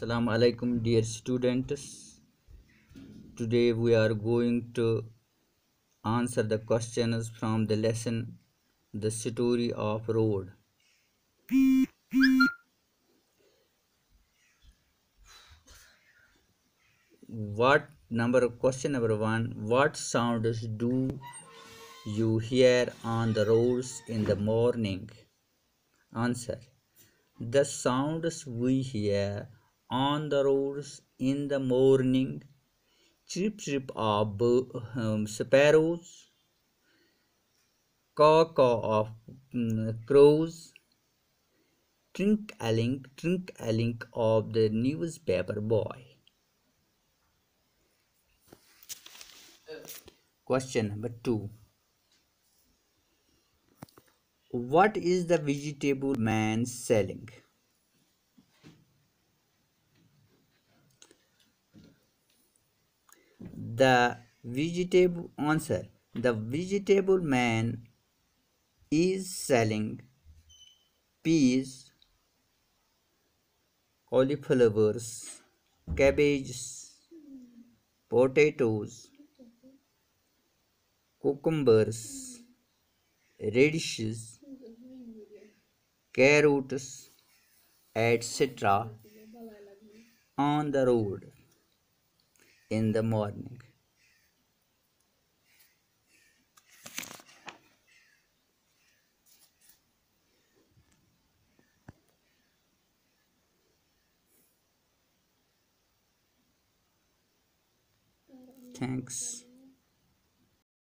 Assalamu alaikum dear students. Today we are going to answer the questions from the lesson the story of road. What number question number 1 what sounds do you hear on the roads in the morning? Answer the sounds we hear on the roads in the morning. Chirp chirp of um, sparrows. Caw caw of um, crows. Trinkling trinkling of the newspaper boy. Question number 2 what is the vegetable man selling the vegetable answer the vegetable man is selling peas cauliflowers cabbages potatoes cucumbers radishes carrots etc on the road in the morning. Thanks.